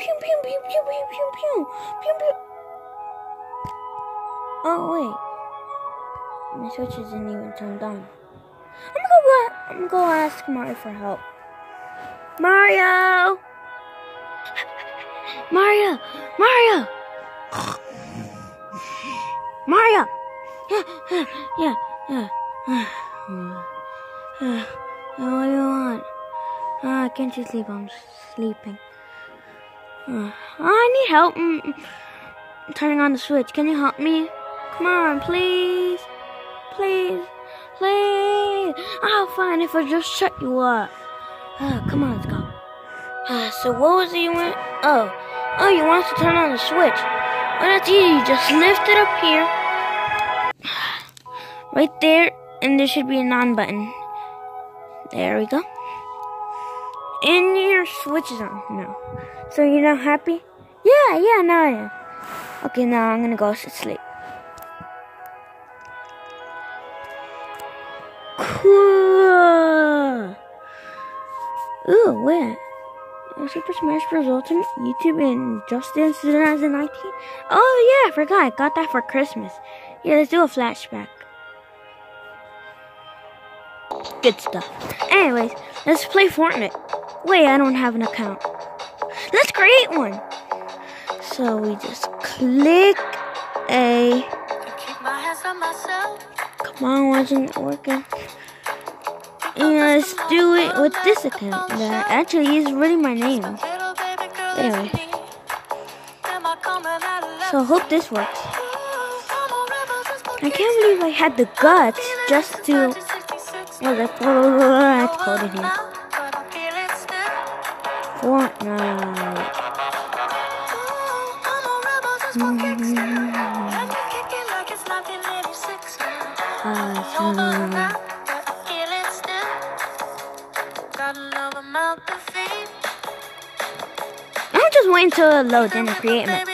Pew pew pew pew pew pew pew pew pew. Oh wait, my switch isn't even turned on. I'm gonna go. I'm gonna go ask Mario for help. Mario. Mario. Mario. Mario. Yeah. Yeah. Yeah. yeah. What do you want? Uh, can't you sleep? I'm sleeping. I need help mm, turning on the switch. Can you help me? Come on, please. Please. Please. I'll find if I just shut you up. Come on, let's go. Uh, so what was it you want? Oh. Oh, you want to turn on the switch. Well, that's easy. Just lift it up here. Right there. And there should be an on button. There we go. And your switch is on now. So you're not happy? Yeah, yeah, now I am. Okay, now I'm gonna go to sleep. Cool. Ooh, wait. Super Smash Bros. Ultimate YouTube in Just Dance 2019? Oh yeah, I forgot. I got that for Christmas. Yeah, let's do a flashback. Good stuff. Anyways, let's play Fortnite. Wait, I don't have an account. Let's create one. So we just click A. Come on, why isn't it working? And let's do it with this account. That actually is really my name. Anyway. So hope this works. I can't believe I had the guts just to. Oh, that's, called in here. Fortnite. Mm-hmm. I'm just waiting until it loads in the create account.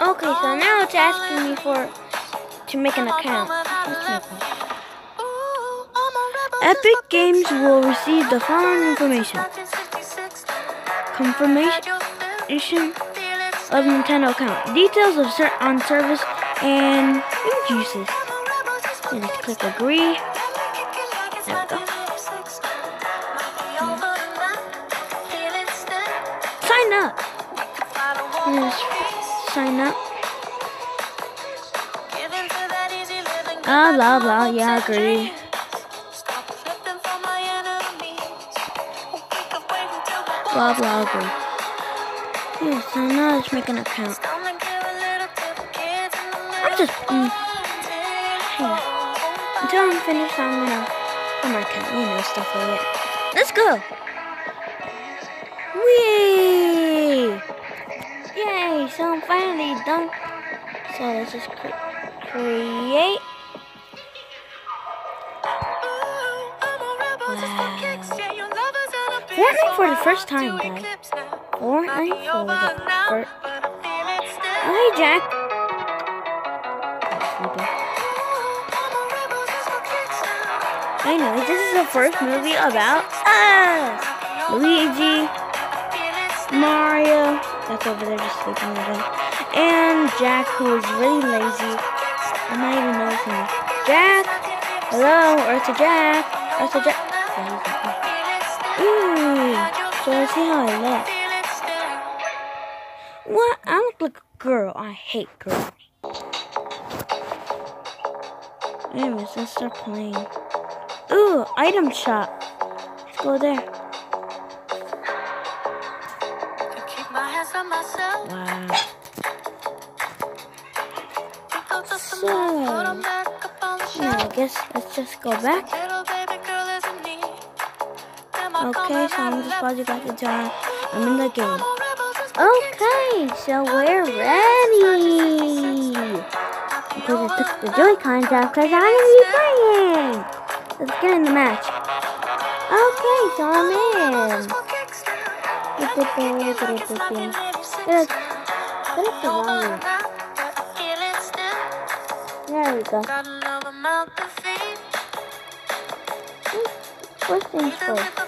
Okay, so now it's asking me for to make an account. Let's. Epic Games will receive the following information. Confirmation of Nintendo account. Details of ser on service and uses. Just click agree. There we go. Sign up. Just sign up. Blah blah blah. Yeah, agree. Blah blah agree. Yeah, so now let's make an account. I'm just mm, yeah. Until I'm finished, I'm gonna put my account. You know stuff like that. Let's go. Whee! Yay! So I'm finally done. So let's just cre create. Fortnite for the first time, guys. Fortnite for the first. Hey, Jack. I know this is the first movie about us. Luigi, Mario, that's over there just sleeping again, and Jack, who is really lazy. I'm not even noticing. Jack, hello, Eartha Jack, Eartha Jack. So see how I look. What? I look like a girl. I hate girls. Anyways, let's start playing. Ooh, item shop. Let's go there. Wow. So, yeah, I guess let's just go back. Okay, so I'm just about to get the until I'm in the game. Okay, so we're ready. Because I took the Joy-Cons out because I'm going to be playing. Let's get in the match. Okay, so I'm in. Get get. There we go. First things first.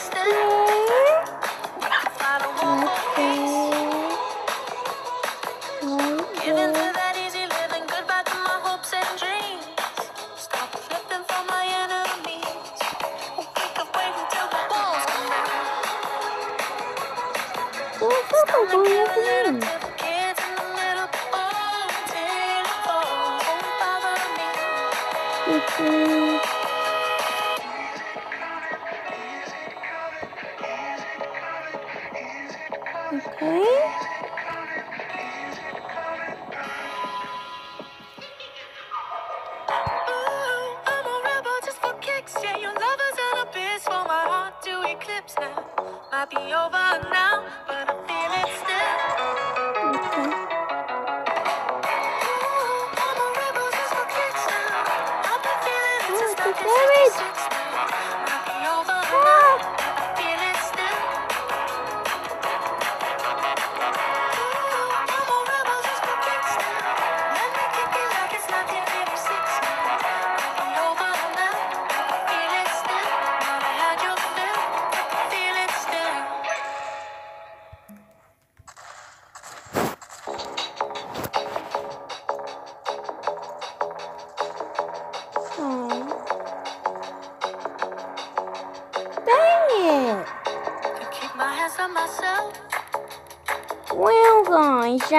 Thank you.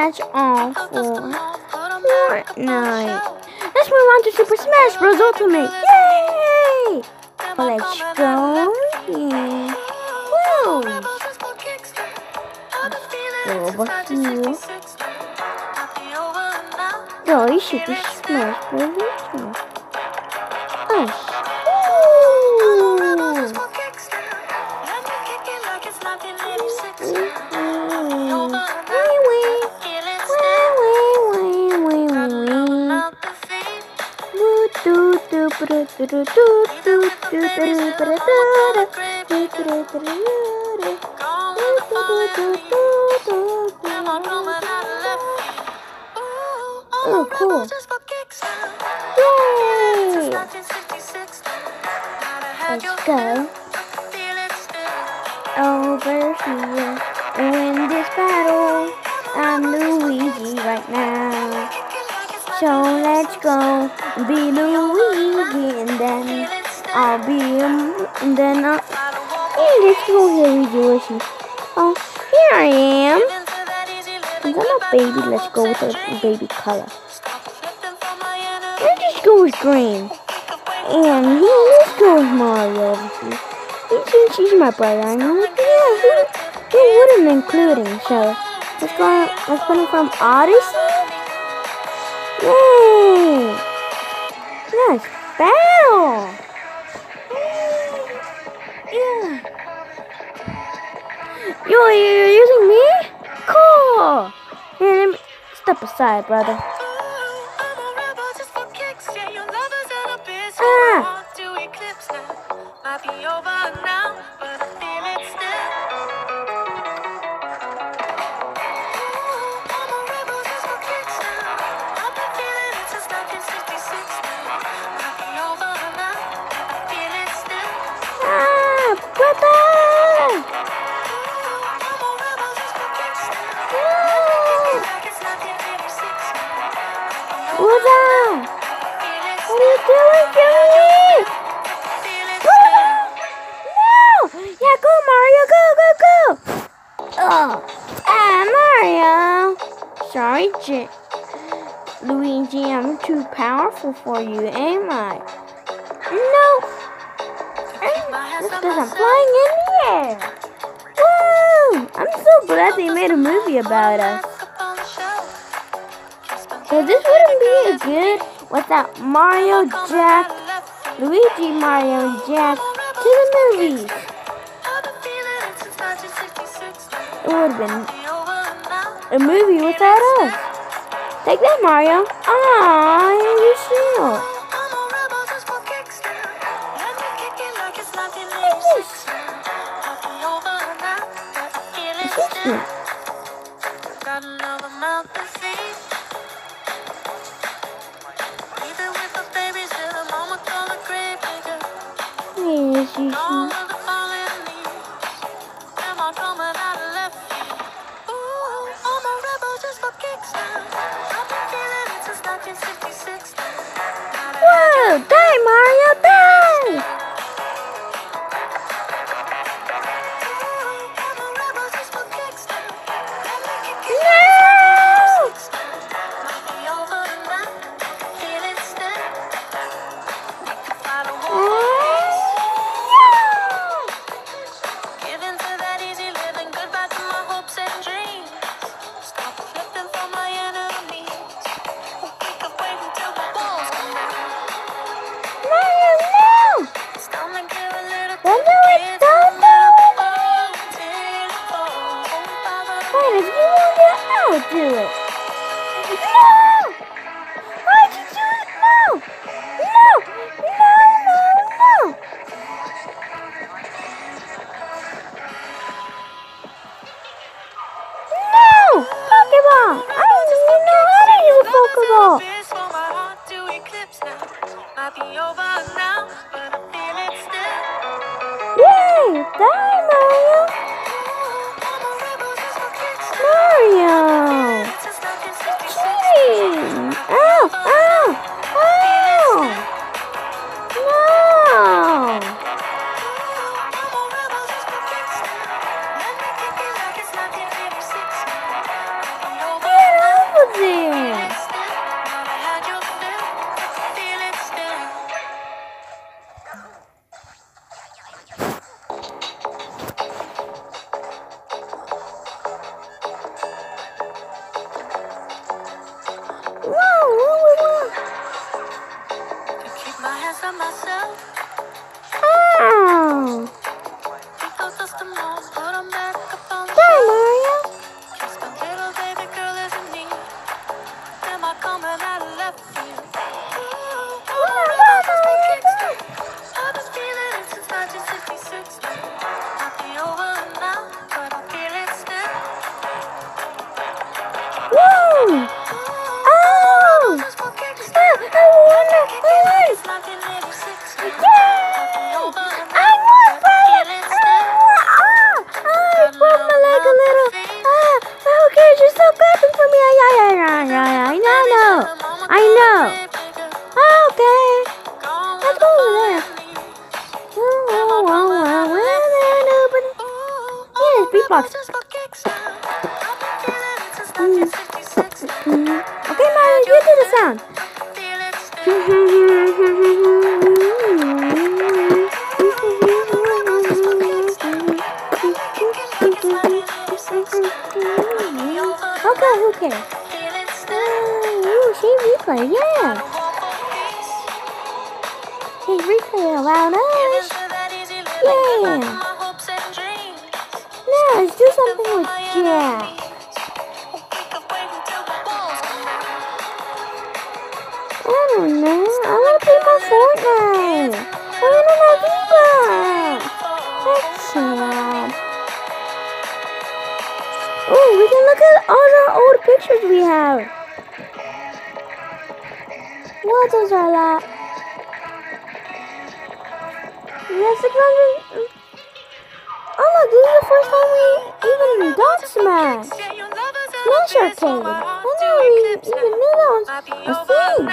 that's all for Fortnite. Let's move on to Super Smash Bros. Ultimate. Yay! Let's go. Yeah. Over here. Go, you should be Smash Bros. Ultimate. Oh, do, do, let's go be Luigi and then I'll be him and then I'll... Hey, let's go here, Luigi. Oh, here I am. I'm a baby, let's go with a baby color. Let's just go with green. And he, let's go with Mario, obviously. And Since he's my brother, I know, yeah, who, who wouldn't include him? So, let's go, let's him from Odyssey. Yay! Nice battle! Yeah. Yo, you're using me? Cool! Here, let me step aside, brother. Oh, ah, Mario! Sorry, J- Luigi, I'm too powerful for you, am I? No! Because I'm flying in the air! Woo! I'm so glad they made a movie about us. So this wouldn't be good without Mario, Jack, Luigi, Mario, and Jack to the movies. It would have been a movie without us. Take that, Mario. Ah, you shield. Assistant. Yay! Mhm. Okay, Mario, you do the sound. Okay, who cares? Ooh, save replay, yeah. Save replay around us. Yeah. Something with Jack. I don't know. I want to play more Fortnite. I want to know V-Bucks. That's sad. Oh, we can look at all our old pictures we have. What those are that? We have 600. Look, this is the first time we even got Smash. Smash Arcade. I never even knew that was a thing.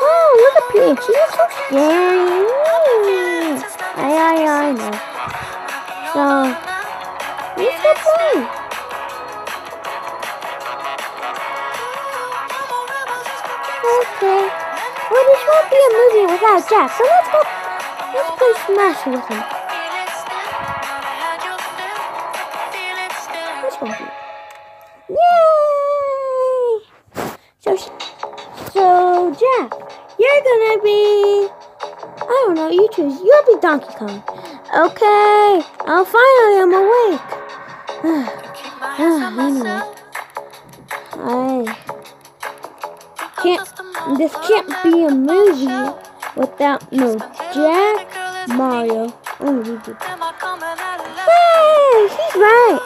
Oh, look at Peach. She looks so scary. I, I, I know. So, let's go play. Okay. Well, this won't be a movie without Jack, so let's go. Let's play Smash with him. Let's go. Yay! So, so Jack, you're gonna be. I don't know. You choose. You'll be Donkey Kong. Okay. Oh, finally, I'm awake. Ah, anyway. this can't be a movie without no Jack, Mario, oh, and Luigi. Hey, he's right.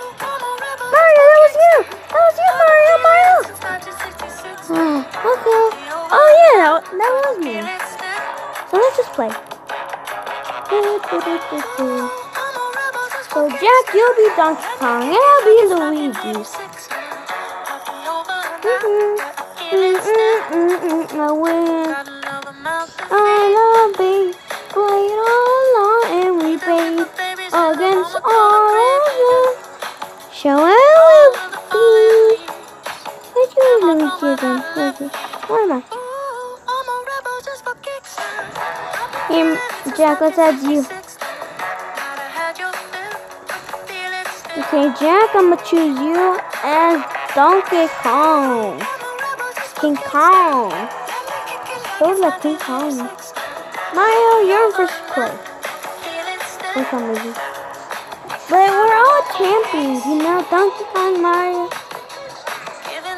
Mario, that was you. That was you, Mario, Mario. Ah, okay. Oh, yeah, that, that was me. So let's just play. So Jack, you'll be Donkey Kong, and I'll be Luigi. Mm -hmm. I win. I love be played all along and we played against all of you. Show out be. What you let me see again? Where am Jack, let's add you. Okay, Jack, I'm gonna choose you as Donkey Kong. King Kong. Those are King Kong. Mario, you're in first place. For some reason. But we're all champions, you know. Donkey Kong, Mario.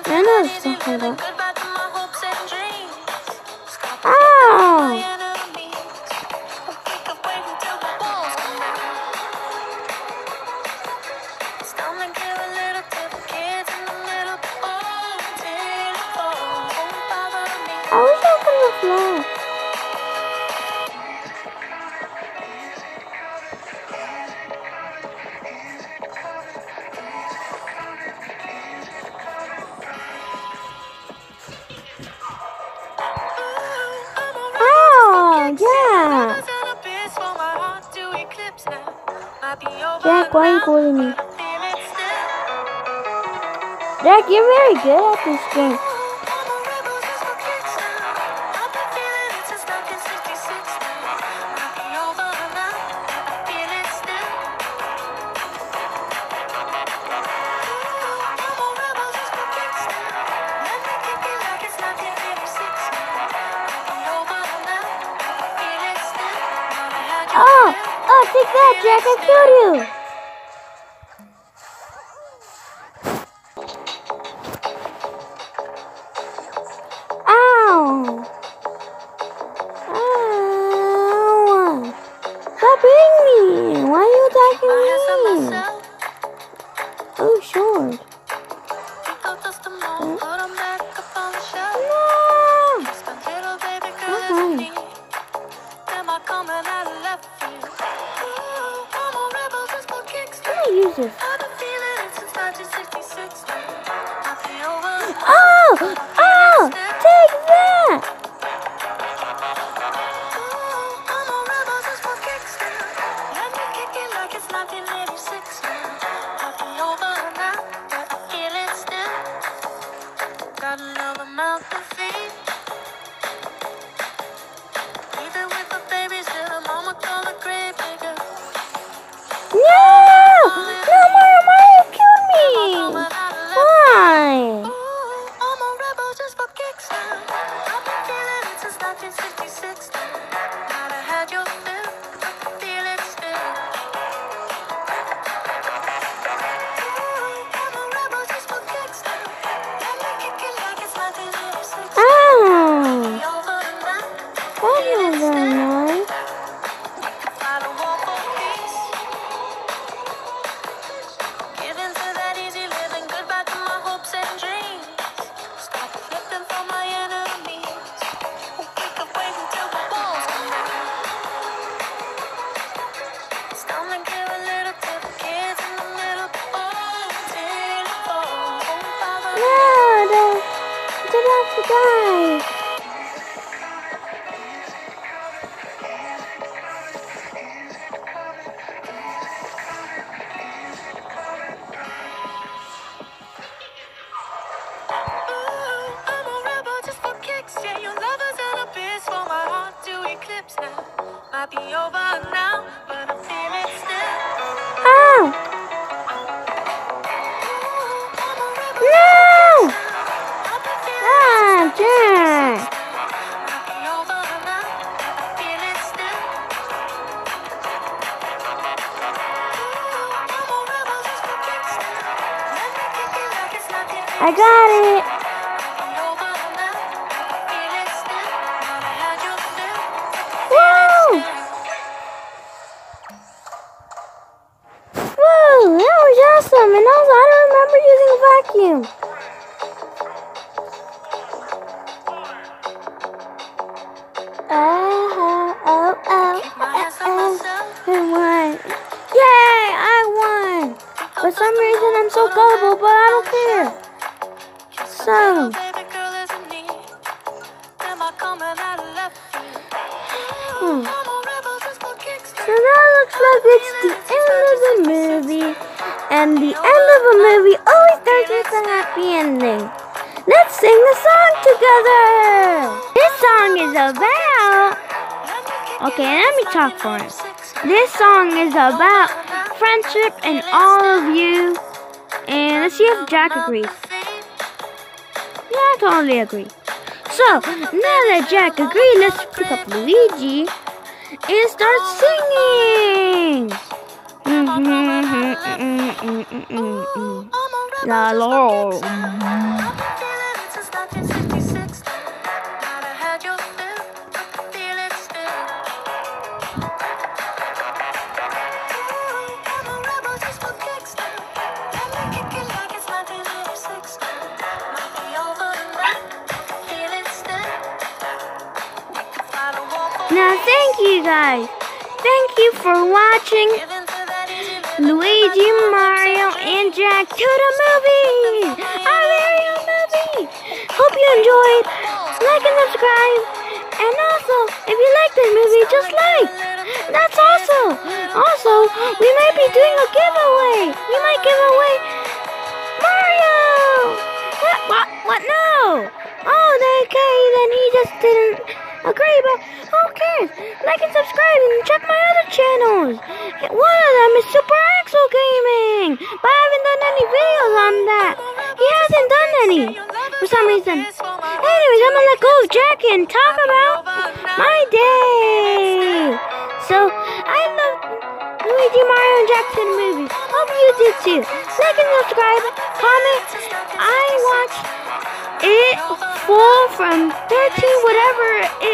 I know something about. Jack, why are you bullying me? Jack, you're very good at this game. Some reason, I'm so gullible, but I don't care. So, hmm. So that looks like it's the end of the movie. And the end of a movie always starts with a happy ending. Let's sing the song together. This song is about. Okay, let me talk for it. This song is about friendship and all of you. And let's see if Jack agrees. Yeah, I totally agree. So, now that Jack agreed, let's pick up Luigi and start singing. Mm-hmm. Mm-hmm. Mm-hmm. La la. Thank you guys. Thank you for watching Luigi, Mario, and Jack to the movie. Our very own movie. Hope you enjoyed. Like and subscribe. And also, if you like this movie, just like. That's also. Also, we might be doing a giveaway. We might give away Mario. What? What? What? No. Oh, okay. Then he just didn't agree, but cares? Like and subscribe and check my other channels. One of them is Super Axel Gaming, but I haven't done any videos on that. He hasn't done any for some reason. Anyways, I'm gonna let go of Jack and talk about my day. So, I love Luigi, Mario, and Jack to the movies. Hope you do too. Like and subscribe, comment. I watched it full from 13 whatever it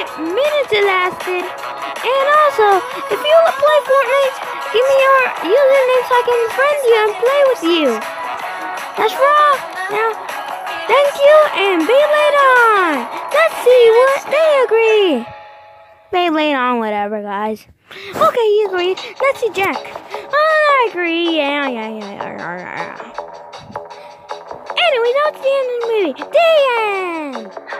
minutes. And also, if you wanna play Fortnite, give me your username so I can friend you and play with you. That's raw. Now, thank you and Beyblade on. Let's see what they agree. Beyblade on whatever, guys. Okay, you agree. Let's see Jack. Oh, I agree. Yeah, yeah, yeah, yeah, yeah, yeah. Anyway, that's the end of the movie. The end!